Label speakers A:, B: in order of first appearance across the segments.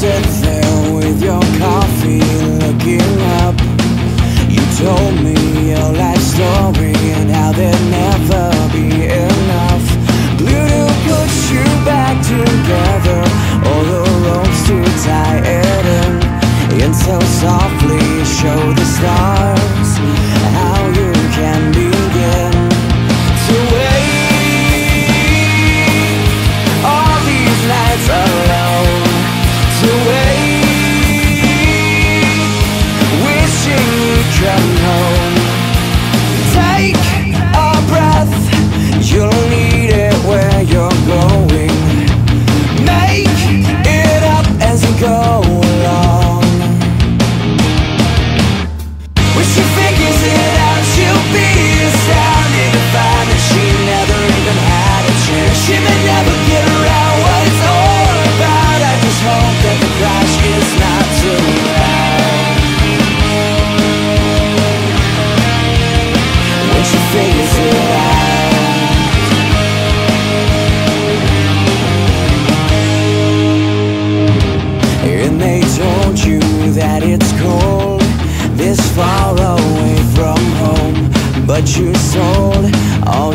A: said there. told you that it's cold This far away from home But you sold all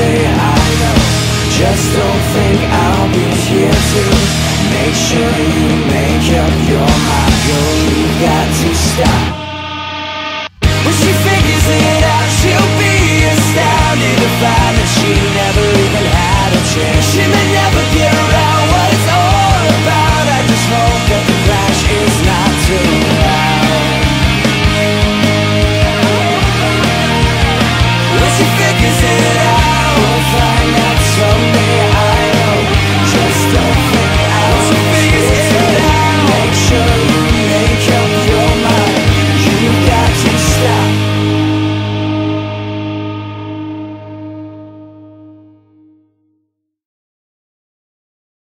A: someday I know. Just don't think I'll be here to Make sure you make up your mind. Girl, you got to stop. When she figures it out She'll be astounded to find That she never even had a chance.